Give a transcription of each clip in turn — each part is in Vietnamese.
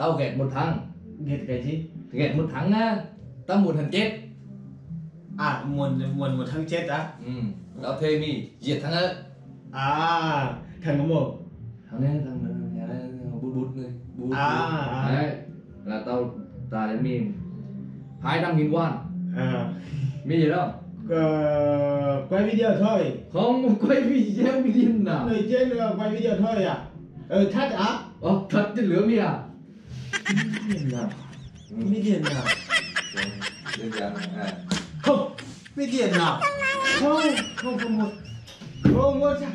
tao ghét một thằng. Ghét cái gì? Ghét một thằng á tao muốn thằng chết. À muốn muốn một thằng chết á? Ừ. tao thuê mi diệt thằng ấy. À thằng có một. Thằng ấy thằng nhà này bút bút này bút. À, bút. à. đấy là tao trả đến mi hai trăm nghìn won. À. Mi gì đâu ờ, quay video thôi. Không quay video mi điên nào. Người trên ờ, quay video thôi à? Ờ thật á. Ồ, thật chứ lửa mi à Miền nào Miền nào đơn giản à. không Miền nào không không không một không một sao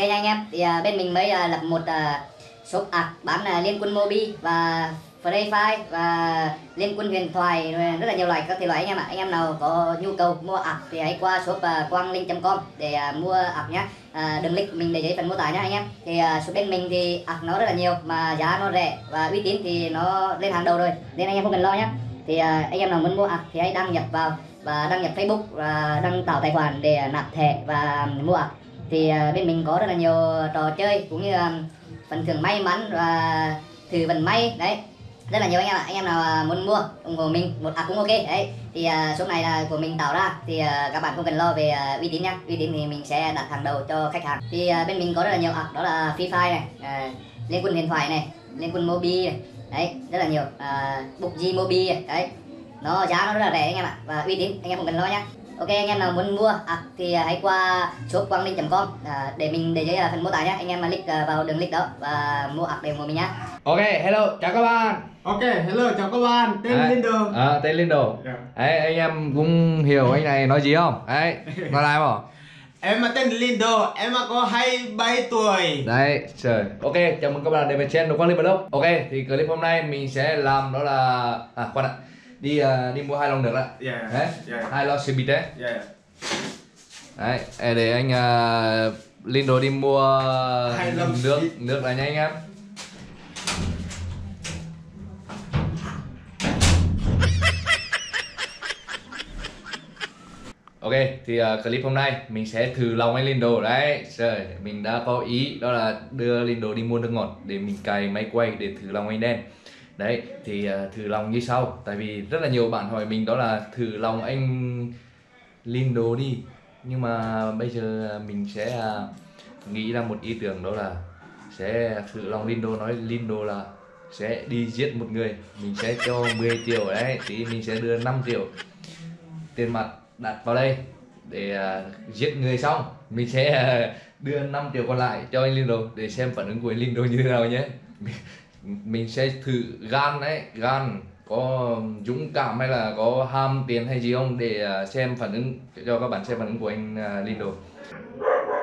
Ok nha anh em, thì uh, bên mình mới uh, lập một uh, shop ạc bán uh, liên quân Mobi và Free Fire và liên quân huyền thoại rất là nhiều loại các thể loại anh em ạ. Anh em nào có nhu cầu mua ạc thì hãy qua shop à, quangling.com để mua ạc nhé. À, đường link mình để dưới phần mô tả nhé anh em. Thì à, shop bên mình thì ạc nó rất là nhiều mà giá nó rẻ và uy tín thì nó lên hàng đầu rồi nên anh em không cần lo nhé. Thì anh em nào muốn mua ạc thì hãy đăng nhập vào và đăng nhập Facebook và đăng tạo tài khoản để nạp thẻ và mua ạc thì à, bên mình có rất là nhiều trò chơi cũng như phần thưởng may mắn và thử vận may. Đấy rất là nhiều anh em ạ. Anh em nào à, muốn mua ủng hộ mình một à cũng ok. Đấy thì à, số này là của mình tạo ra. Thì các bạn không cần lo về uy tín nhá. Uy tín thì mình sẽ đặt hàng đầu cho khách hàng. Thì bên mình có rất là nhiều ạc đó là free fire này liên quân điện thoại này liên quân mobi này. Đấy rất là nhiều. À, bục g mobi này. Đấy nó giá nó rất là rẻ anh em ạ. Và uy tín anh em không cần lo nhá ok anh em nào muốn mua ạc thì hãy qua shop quang linh com à, để mình để dưới à, phần mô tả nhé anh em mà click à, vào đường link đó và mua ạc để ủng hộ mình nhá ok hello chào các bạn ok hello chào các bạn tên Đấy. Linh Đường à, tên Lindo Dạ. đấy anh em cũng hiểu anh này nói gì không đấy nói lại không em là tên Lindo em có 27 tuổi Đấy, trời. Ok, chào mừng các bạn đến với channel Quang Linh Vlog. Ok, thì clip hôm nay mình sẽ làm đó là à khoan ạ. Đi à, đi mua hai lon nước ạ. Yeah, Đấy. yeah. Hai lon đấy. yeah. Đấy, để anh uh, Lindo đi mua Hai lon nước nước là nha anh em. Ok, thì uh, clip hôm nay mình sẽ thử lòng anh Lindo đấy. Trời, mình đã có ý đó là đưa Lindo đi mua nước ngọt để mình cài máy quay để thử lòng anh đen. Đấy, thì uh, thử lòng như sau. Tại vì rất là nhiều bạn hỏi mình đó là thử lòng anh Lindo đi. Nhưng mà bây giờ mình sẽ uh, nghĩ ra một ý tưởng đó là sẽ thử lòng Lindo nói Lindo là sẽ đi giết một người mình sẽ cho 10 triệu đấy thì mình sẽ đưa 5 triệu tiền mặt đặt vào đây để uh, giết người xong mình sẽ uh, đưa 5 triệu còn lại cho anh Lindo để xem phản ứng của anh Lindo như thế nào nhé mình, sẽ thử gan đấy gan có dũng cảm hay là có ham tiền hay gì không để à, xem phản ứng cho các bạn xem phản ứng của anh à, Lindo.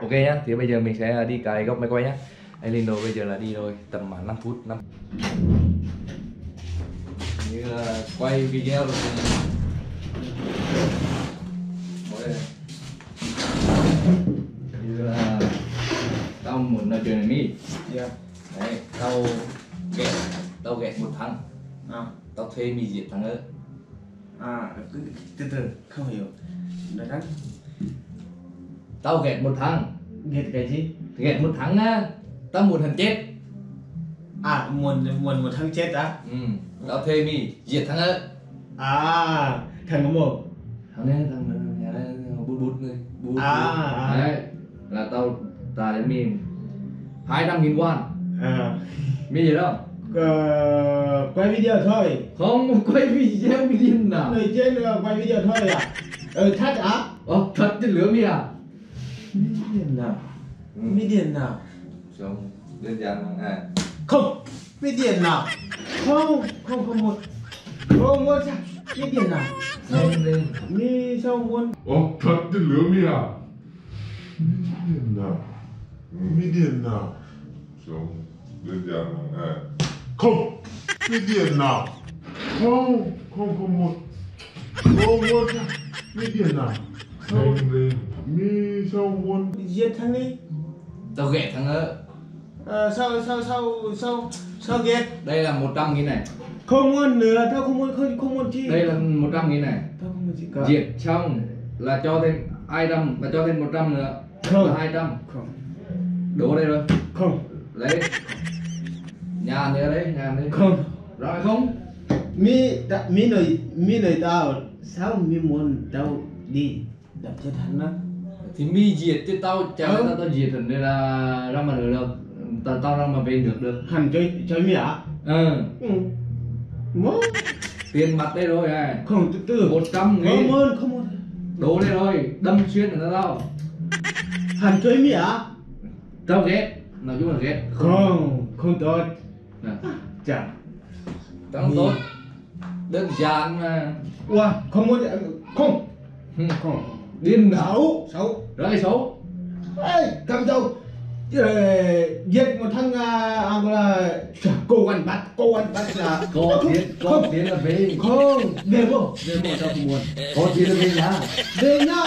Ok nhá thì bây giờ mình sẽ đi cài góc máy quay nhá. Anh Lindo bây giờ là đi rồi tầm à, 5 phút 5 như là quay video rồi như là tao muốn nói chuyện với mi Yeah. đấy tao ghét tao ghét một thằng. À. tao thuê mi diệt thằng ấy à cứ từ từ không hiểu. Nói đắn tao ghét một thằng. Ghét cái gì? Ghét một thằng á. Tao muốn thằng chết. À muốn muốn một thằng chết á? Ừ. tao thuê mi diệt thằng ấy à thằng có một. Thằng ấy thằng nhà này bút bút này bút À, bút. à. đấy. Là tao trả đến mi hai trăm nghìn won à. Mi gì đâu ờ, quay video thôi. Không quay video điên nào người trên ờ, quay video thôi à. Ờ thật á. Ồ, thật chứ lửa mi à? Miền nào Ừ. Miền nào không đơn giản à. Không Miền nào không không không một không một sao? Miền nào lên lên mi sao muốn? Ồ, thật chứ lửa mi à? Mi điền nào? Mi điền nào? Sống đơn giản à. Không, mi điền nào? Không, không, không một. Không một? Mi điền nào? Không, lên. Mi sao muốn? Giết thằng ấy. Tao ghét thằng ơ. Ờ, sao sao sao sao sao ghét đây là 100 nghìn này. Không muốn nữa tao không muốn không không muốn chi. Đây là 100 nghìn này. Tao không muốn chi. Cả diệt xong là cho thêm 200 là cho thêm 100 nữa. Không. là 200 không. Đổ đây rồi không. Lấy nhà nữa đấy nhà đấy không. Rồi không? Mi ta, mi nói mi nói tao sao mi muốn tao đi đập chết hắn đó thì mi diệt chứ tao chả Ừ. tao tao diệt rồi là ra mà được được tao tao ra mà về được được. Hắn chơi chơi mi à ừ ừ. Muốn tiền mặt đây rồi này không từ từ. 100 không nghìn. Muốn không muốn đổ đây rồi đâm xuyên ở tao. Hắn chơi mi à tao ghét nói chung là ghét. Không không tốt chả tao không tốt. Đơn giản mà. Wow không muốn không. Không. Điên đảo. Xấu. Xấu rồi xấu. Ê, cầm dâu giết một thằng à, à, là cô anh bắt cô anh bắt là có tiền có tiền là về. Không về vô về tao không muốn có tiền là về nhà. Về nhà.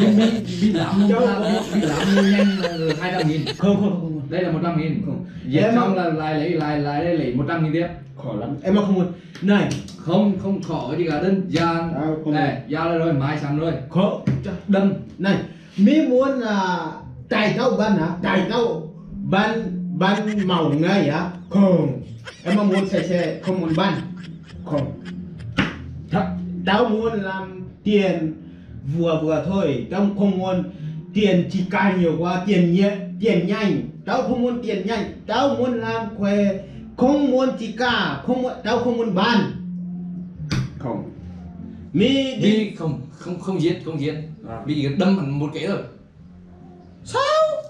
Nhưng mi mi làm có- mi làm nhanh là hai trăm nghìn. Không không không đây là 100 nghìn. Không. Em xong là lại lấy lại lại lấy 100 nghìn tiếp. Khó lắm. Em mà không muốn. Này. Không không khó gì cả. Đơn giản. Không. Này giao rồi mai xong rồi. Khó đâm. Này mi muốn là cài tao ban hả? Cài tao ban ban màu ngay hả? Không. Em mà muốn xe xe không muốn ban. Không. Tao muốn làm tiền vừa vừa thôi. Tao không muốn tiền chỉ cài nhiều quá tiền nhẹ tiền nhanh. Tao không muốn tiền nhanh. Tao muốn làm khỏe không muốn chỉ cả không tao không muốn ban. Không. Mi đi. không không không giết không giết À. bị đâm một cái rồi sao?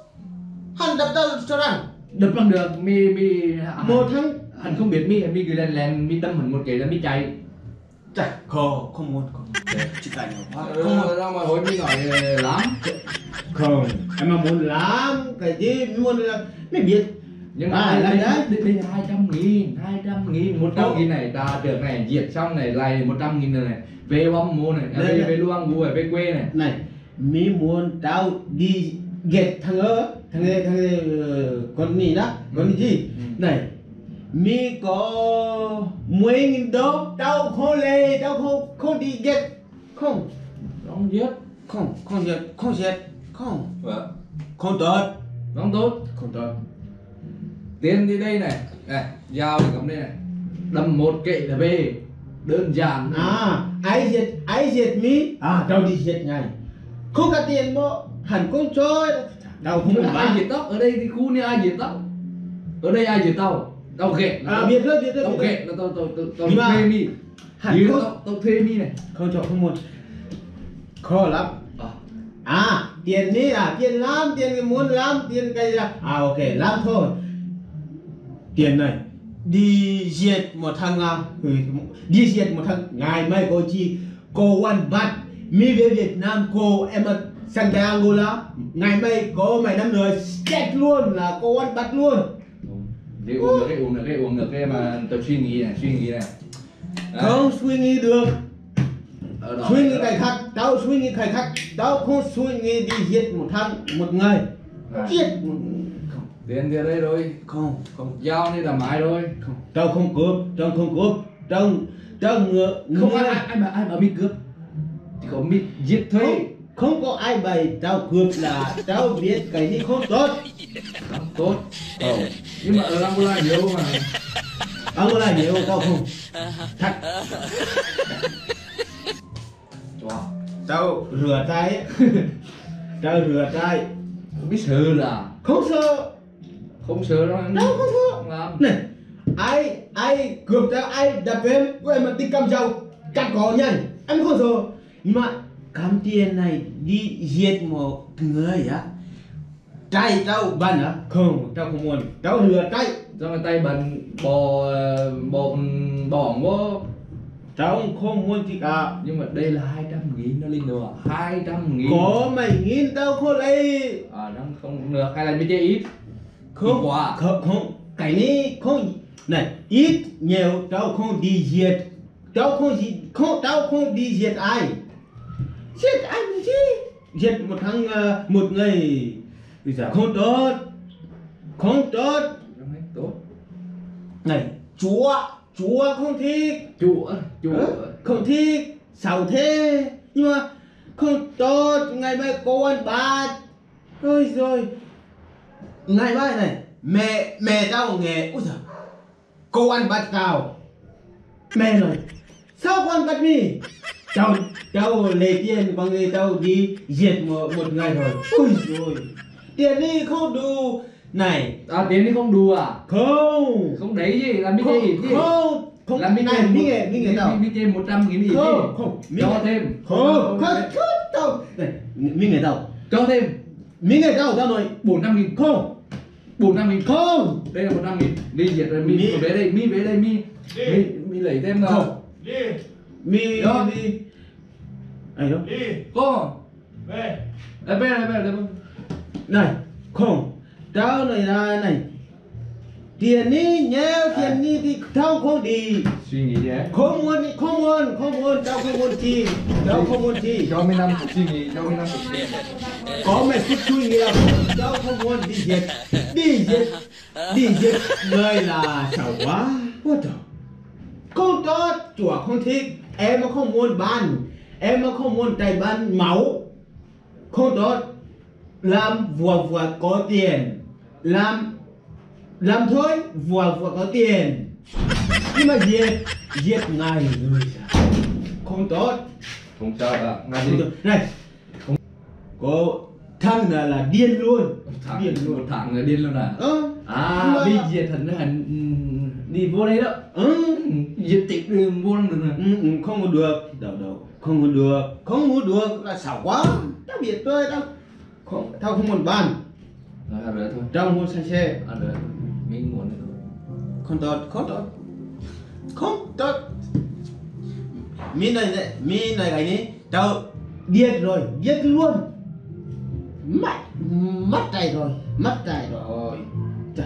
Hắn đập tao cho rằng. Đập bằng được mi mi một thằng anh không biết mi mi cứ lèn lèn mi đâm hẳn một cái là mi chạy chạy không không muốn không chỉ nhiều quá không muốn ra mà hỏi mi nói lắm. Không em mà muốn làm cái gì muốn là mới biết. Nhưng À, mà đây, đấy. đây, đây là hai trăm nghìn hai trăm nghìn. Một trăm nghìn này ta được này diệt xong này lại một trăm nghìn rồi này. Về bom mua này à, Đây, về về luang mua về quê này. Này mi muốn tao đi ghét thằng ơ thằng ơ thằng ơ con gì đó con gì? Ừ. này mi có nghìn đô tao không lê tao không không đi ghét không. Không giết. Không không ghét không ghét không. Vâng. Không tốt không tốt không tốt tiền đi đây này. Này dao cầm đây này. Đâm một kệ là về đơn giản. À ai giết ai giết mi? À tao đi giết ngay. Không có tiền bộ hẳn con chơi tao không mà ai diệt tóc. Ở đây thì khu này ai diệt tóc? Ở đây ai diệt tao? Tao ghét à biết rồi biết rồi tao ghét là tao tao tao tao thuê mi. Hẳn không tao thuê mi này. Không cho không muốn. Khó lắm. À, à tiền đi à tiền làm tiền muốn làm tiền cái là à ok làm thôi. Tiền này đi giết một thằng nào ừ, đi giết một thằng. Ngày mai cô chi cô quan bắt mi về Việt Nam cô em mà sang tới Angola ngày mai có mày năm nữa chết luôn là cô quan bắt luôn. Để uống được cái uống được cái uống được. Cái mà tao suy nghĩ này suy nghĩ này. Đấy. không suy nghĩ được. Suy nghĩ cái khác tao suy nghĩ cái khác. Tao không suy nghĩ đi giết một thằng một người. Giết tiền thì đây rồi. Không. Không. Giao đi làm ai rồi. Không. Tao không cướp tao không cướp. Tao tao ngựa không ai ai mà ai mà mi cướp? Chỉ có mi giết thuê không, có ai bày tao cướp là tao biết cái gì không tốt. Không tốt. Nhưng mà ở Angola nhiều mà. Là nhiều tao không? Thật. Tao rửa tay. Tao rửa tay. Không biết sợ là. Không sợ không sợ đâu. Tao không sợ không này ai ai cướp tao ai đập em của em mà đi cầm dao cắt cỏ nhanh em không sợ nhưng mà cầm tiền này đi giết một người á. Trai tao bắn á. Không tao không muốn. Tao rửa tay cho người tay bẩn bò bò bỏng quá tao không muốn gì cả. Nhưng mà đây là 200 nghìn nó lên được 200 nghìn. Có mày nghìn tao không lấy. À nó không được. Hay là mới chơi ít? Không Ít quá không không. Cái này không. Này ít nhiều tao không đi giết tao không gì không tao không đi giết ai giết làm gì giết một thằng ờ, một người. Bây giờ không tốt. Không tốt. Tốt. Này chúa chúa không thích. Chúa chúa. Không thích. Xấu thế. Nhưng mà không tốt. Ngày mai cô ăn bát. Ôi rồi ngày mai này mẹ mẹ tao nghe. Ôi giời. Cô ăn bát cao mẹ nói sao con bát mì cháu cháu lấy tiền bằng người cháu đi diệt một, một ngày rồi. Ôi rồi tiền đi không đủ. Này. À tiền đi không đủ à? Không. Không đấy gì làm biết không gì? không không. Làm biết này mi nghe mi nghe tao. biết thêm một trăm nghìn gì không không. Cho nghe thêm. Không. Không không tao. Này mi nghe tao. Cho thêm. Mi nghe tao tao nói. Bốn năm nghìn. Không. Bốn năm nghìn. Không. Đây là một trăm nghìn. Mi diệt rồi mi Mi- về đây mi về đây mi. Mi lấy thêm không. Đi, mi Đó. mi ai đó. Đi, có về. đây bên đây bên này không. Tao nói là này. Tiền đi nhớ tiền đi thì tao không đi. Suy nghĩ gì ấy không muốn không muốn không muốn tao không muốn chi. Tao không muốn chi. Cho mấy năm suy nghĩ cho mấy năm có mẹ thích chui nghiệp tao không muốn đi diệt đi diệt đi diệt người là xấu quá. What the? Không tốt chùa không thích em không muốn ban em không muốn tay ban máu không tốt. Làm vừa vừa có tiền. Làm làm thôi vừa vừa có tiền. Nhưng mà diệt diệt ngay rồi không tốt. Không sao à ngay đi. này. Có thằng là là điên luôn. Thằng điên luôn. thằng là điên luôn à? Ờ à đi diệt thần hẳn. Đi vô đây đó. Ừ. diệt tịch đường vô được rồi. Ừ, ừ, không có được. Đâu đâu không có được. Không có được là xảo quá. Tao biết tôi tao không. tao không muốn ban rồi ăn rồi thôi. Tao không muốn say xe. Ăn rồi mình muốn không tốt không tốt. Không tốt. Mi này mi này cái này tao điên rồi điên luôn. Mất mất tay rồi mất tay rồi Chà.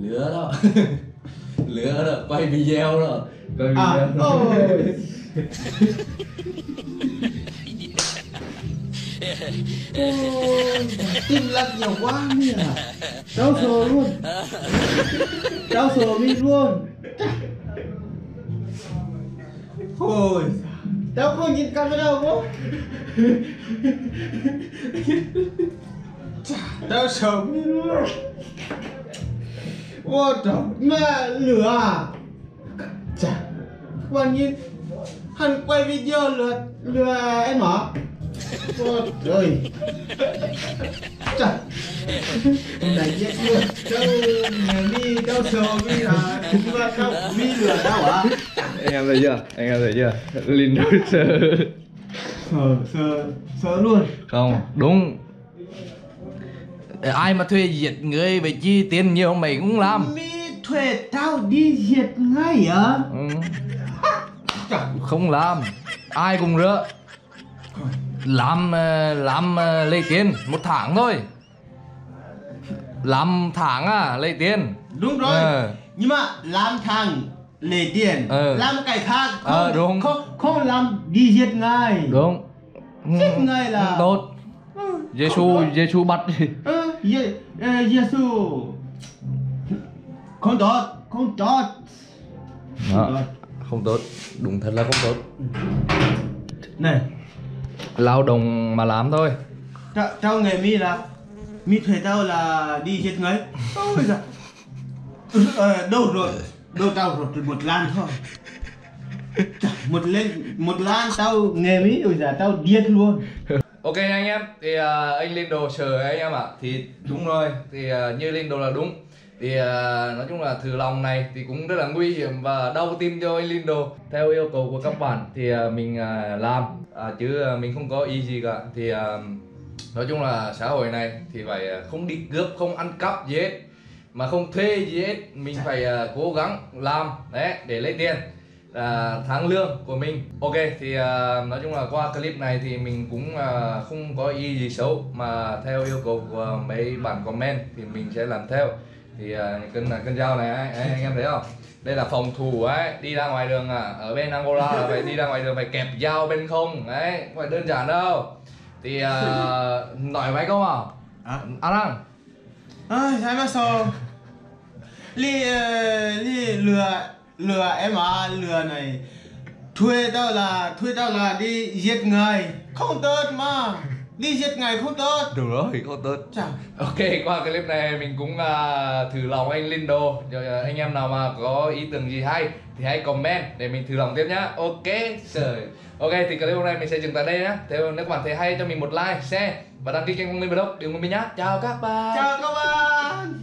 lửa đó. Lửa đó quay video đó. Quay à video. ôi. Ôi, tim lắc nhiều quá à đau sờ luôn. Đau sờ mi luôn. Ôi. Đau không nhìn camera không sờ mi luôn Ôi trời, mà lửa à? Chà, bạn nhìn Hắn quay video lừa, lừa em hả? Ôi trời. Chà. Nay giết luôn Đâu nhà mi, đâu sờ mi là đâu mi lừa tao hả? anh em thấy chưa? Anh em thấy chưa? Linh đối sơ. Sờ, sờ, sờ luôn. Không đúng ai mà thuê diệt người về chi tiền nhiều mày cũng làm. Mi thuê tao đi diệt ngay hả? ừ. Không làm. Ai cũng rỡ. Làm ờ, làm ờ, lấy tiền. Một tháng thôi. Làm tháng à lấy tiền. Đúng rồi. Ờ. Nhưng mà làm thằng lấy tiền. Ờ. Làm cái khác. Không, Ờ, đúng. không, không làm đi giết ngay. Đúng. Giết người là- tốt. Ừ, Giêsu. Giêsu bắt Giê- ờ, Giêsu không tốt không tốt Đó, không tốt đúng thật là không tốt này. Lao động mà làm thôi. Tao tao nghe mi là mi thuê tao là đi giết người. Ôi giời. Ờ, đâu rồi? Đâu tao rồi? Một lan thôi. Một lên một lan tao nghe mi rồi giờ tao điên luôn Ok anh em, thì uh, anh lên đồ chờ anh em ạ. Thì đúng rồi, thì uh, như lên đồ là đúng. Thì uh, nói chung là thử lòng này thì cũng rất là nguy hiểm và đau tim cho anh Lindo Theo yêu cầu của các bạn thì uh, mình uh, làm. Uh, Chứ uh, mình không có ý gì cả. Thì uh, nói chung là xã hội này thì phải uh, không đi cướp, không ăn cắp gì hết. Mà không thuê gì hết, mình phải uh, cố gắng làm đấy để lấy tiền à, tháng lương của mình. Ok thì à, nói chung là qua clip này thì mình cũng à, không có ý gì xấu mà theo yêu cầu của mấy bạn comment thì mình sẽ làm theo. Thì à, cân cân dao này ấy, ấy, anh em thấy không? Đây là phòng thủ ấy đi ra ngoài đường à ở bên Angola là phải đi ra ngoài đường phải kẹp dao bên không. Đấy không phải đơn giản đâu. Thì à, nói với câu à hả? Arang ơi sai mà sao? Li li lừa lừa em à lừa này. Thuê tao là thuê tao là đi giết người. Không tốt mà. Đi giết người không tốt Được rồi, không tốt chào Ok, qua clip này mình cũng à, thử lòng anh Lindo. Rồi à, anh em nào mà có ý tưởng gì hay thì hãy comment để mình thử lòng tiếp nhá. Ok, trời. Ok, thì clip hôm nay mình sẽ dừng tại đây nhá. Thế nếu các bạn thấy hay cho mình một like, share và đăng ký kênh Quang Linh Vlog Đừng quên mình nhá. Chào các bạn. Chào các bạn.